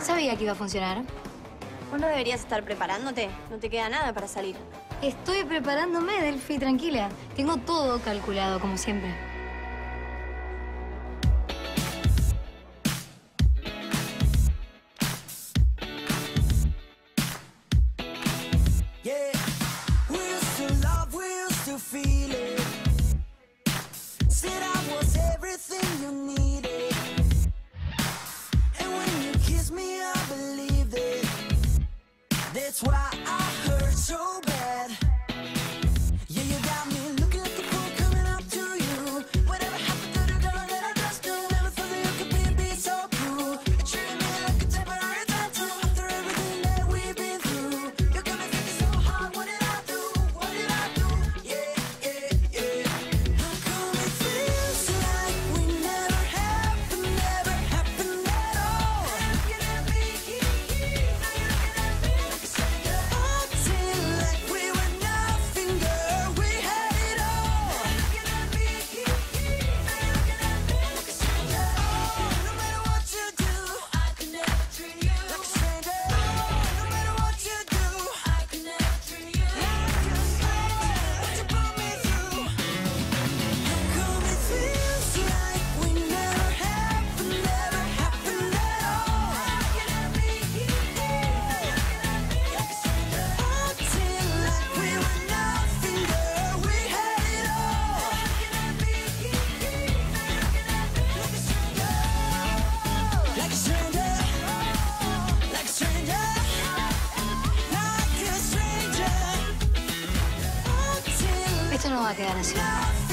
Sabía que iba a funcionar. ¿Vos no deberías estar preparándote? No te queda nada para salir. Estoy preparándome, Delphi, tranquila. Tengo todo calculado, como siempre. That's why I の揚げ話が。